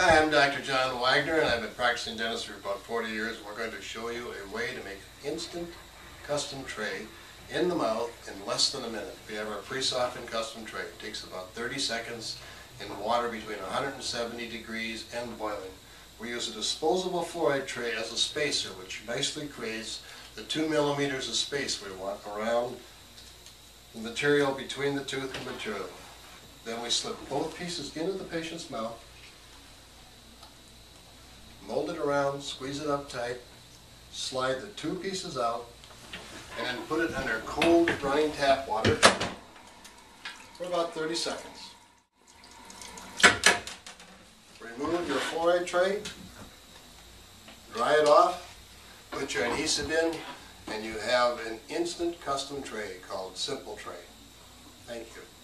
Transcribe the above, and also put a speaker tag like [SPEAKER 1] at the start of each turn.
[SPEAKER 1] Hi, I'm Dr. John Wagner, and I've been practicing dentistry for about 40 years. We're going to show you a way to make an instant custom tray in the mouth in less than a minute. We have our pre-softened custom tray. It takes about 30 seconds in water between 170 degrees and boiling. We use a disposable fluoride tray as a spacer, which nicely creates the two millimeters of space we want around the material between the tooth and material. Then we slip both pieces into the patient's mouth, mold it around, squeeze it up tight, slide the two pieces out, and put it under cold running tap water for about 30 seconds. Remove your fluoride tray, dry it off, put your adhesive in, and you have an instant custom tray called SimpleTray. Thank you.